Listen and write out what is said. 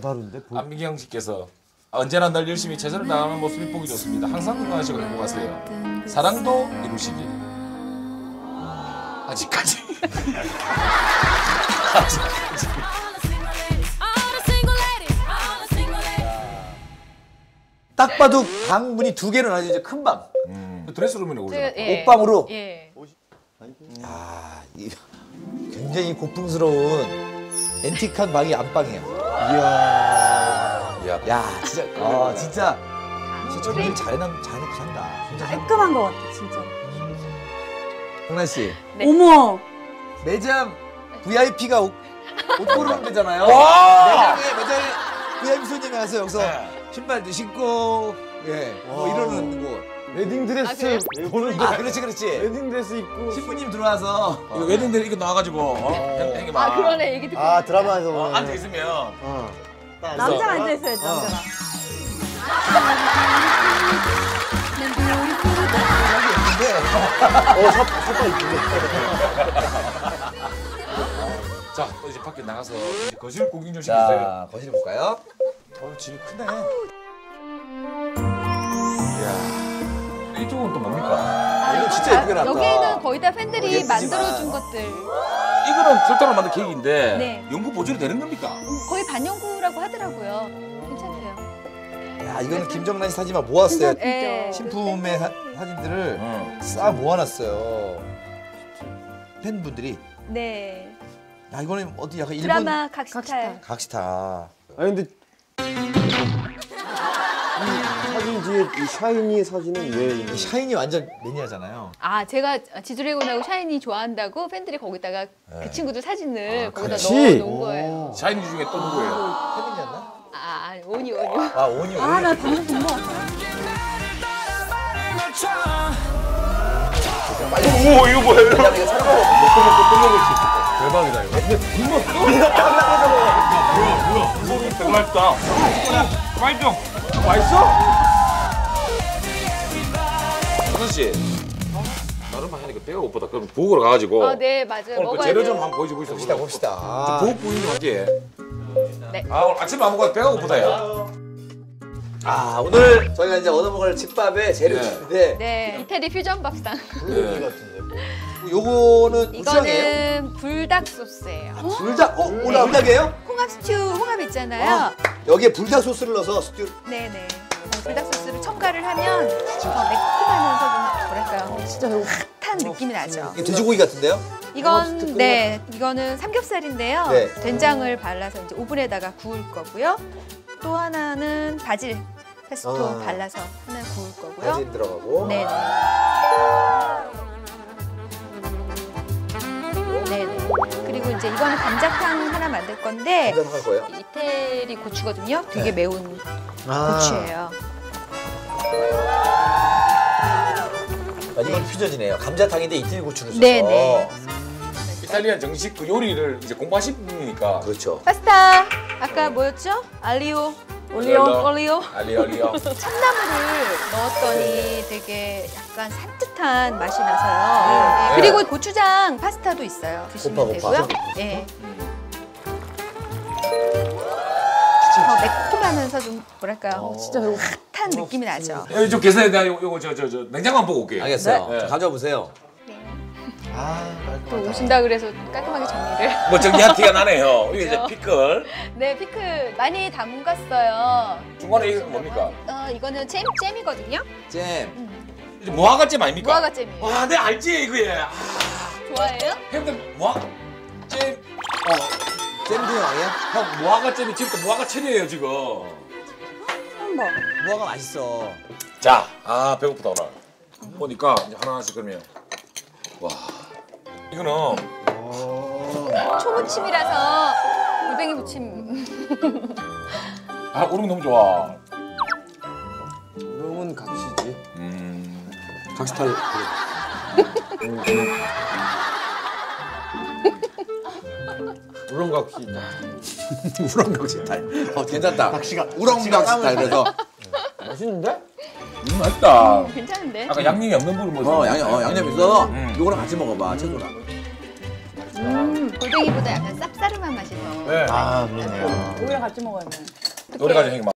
다른데? 볼- 안미경 씨께서 언제나 늘 열심히 최선을 다하는 모습이 보기 좋습니다. 항상 건강하시고 행복하세요. 사랑도 이루시길. 아직까지. 아직까지. 딱 봐도 방 문이 두 개로 나뉘어 이제 큰 방. 음. 드레스룸이네 오잖아. 예. 옷방으로. 예. 아, 이, 굉장히 고풍스러운 antique한 방이 안방이에요. 야, 야, 진짜, 아, 진짜, 진짜 정리 잘해놓, 잘해놓고 산다. 진짜. 깔끔한 것 같아 진짜. 홍란 씨, 네. 어머. 매장 VIP가 옷, 옷 고르는 데잖아요. 와! 매장에, 매장에 VIP 손님이 와서 여기서 네. 신발도 신고, 예, 뭐 와. 이러는 곳. 웨딩 드레스 아, 그래요? 보는 아, 그렇지, 그렇지. 웨딩 드레스 입고 신부님 들어와서. 이거 웨딩데 이거 나와가지고 어? 형, 형이 막. 아 그러네 얘기 듣고. 아 드라마에서 어, 보는 앉아 있으면 어. 딱 남자 있어. 앉아 있어야지 어. 남자가. 어 섭, 섭파 이쁜데 자, 또 이제 밖에 나가서 이제 거실 구경 좀 시켜주세요. 자, 거실 볼까요? 어, 집이 크네. 이야. 이쪽은 또 뭡니까? 아, 이거 진짜 예쁘게 나왔다. 여기는 거의 다 팬들이 예쁘지만. 만들어준 것들. 이거는 설탕을 만든 케이크인데 네. 연구 보존이 되는 겁니까? 거의 반영구라고 하더라고요. 괜찮대요. 야, 이거는 김정란 씨 사진만 모았어요. 예. 신품의 사, 사진들을 응. 싹 모아놨어요. 팬분들이 네. 야 이거는 어디 약간 일본 드라마 각스타일. 각스타. 아니 근데 뒤에 이 샤이니 사진은 왜 있는 이 샤이니 완전 매니아잖아요. 아 제가 지드래곤하고 샤이니 좋아한다고 팬들이 거기다가 그 친구들 사진을 아, 거기다 같이? 넣어 놓은 거예요. 샤이니 중에 또 누구예요? 태민이었나? 아 아니, 오니 오니. 아 오니 오니. 아나 방금 본거 같아. 오 이거 뭐야? 이거 먹고 먹고 또 먹을 수 있어. 대박이다 이거. 뭐야 뭐야? 소금 되게 맛있다. 맛있죠? 맛있어? 씨. 나름 하니까 배가 고프다. 그럼 부엌으로 가가지고 아 네 맞아요. 오늘 그 먹어야 재료 돼요. 좀 한번 보여주고 있어. 봅시다 봅시다. 아, 부엌 부인 좀 할게. 네. 아 오늘 아침에 안 먹어도 배가 고프다 야. 아 오늘 저희가 이제 얻어먹을 집밥의 재료 네. 네. 이태리 퓨전 밥상. 블루베리 같은데 요거는 고추장이에요? 이거는 불닭 소스예요. 불닭? 어? 오늘 불닭이에요? 홍합 스튜 홍합 있잖아요. 여기에 불닭 소스를 넣어서 스튜. 네네. 어, 불닭 소스를 첨가를 하면 더 매콤하면서 좀 뭐랄까요? 진짜 핫한 느낌이 나죠. 이게 돼지고기 같은데요? 이건 네 이거는 삼겹살인데요. 네. 된장을 발라서 이제 오븐에다가 구울 거고요. 또 하나는 바질 페스토 아. 발라서 하나 구울 거고요. 바질 들어가고. 네네. 네네. 그리고 이제 이거는 감자탕 하나 만들 건데 감자탕 할 거예요? 이태리 고추거든요. 되게 네. 매운 아 고추예요. 이건 퓨전이네요. 감자탕인데 이태리 고추를 써서. 네네. 이탈리아 정식 그 요리를 이제 공부하신 분이니까. 그렇죠. 파스타 아까 뭐였죠? 알리오 올리오 올리오. 올리오 알리 알리요. 참나물을 넣었더니 되게 약간 산뜻한 맛이 나서요. 네. 예, 그리고 고추장 파스타도 있어요. 드시면 고파, 고파. 되고요. 예. 더 매콤하면서 좀 뭐랄까요? 진짜 핫한 느낌이 나죠. 여기 좀 계산해 내가 요- 요거 저 저 저 냉장고 한번 보고 올게요. 알겠어요. 네. 자, 가져와 보세요. 아, 또. 오신다 그래서 깔끔하게 정리를. 뭐 정리한 티가 나네요. 이게 이제? 피클. 네, 피클 많이 담갔어요. 중간에 이거 뭡니까? 어, 이거는 잼, 잼이거든요. 잼. 이제 무화과잼 아닙니까? 무화과 잼이에요. 와, 내 알지 이거예. 아, 좋아해요? 형들 무화 잼. 어, 잼도 왕이야? 형 무화과잼이 지금 또 무화과 철이에요 지금. 한번. 무화과 맛있어. 자, 아 배고프다 오늘. 보니까 이제 하나씩 그러면 와 이거는 어. 초무침이라서 골뱅이 무침. 아 우렁이 너무 좋아. 우렁은 각시지 음. 각 스타일 우렁 각시 우렁각 스타일. 어, 괜찮다. 각시가 우렁각 스타일. 그래서. 맛있는데? 음, 맛있다. 괜찮은데? 아까 양념이 없는 부분 뭐 어, 양념, 어, 양념 있어. 음. 요거랑 같이 먹어봐, 채소랑. 음, 골뱅이보다 약간 쌉싸름한 맛이 더. 네. 아, 그러네요. 고기랑 같이 먹어야 돼. 노래 가지고 형님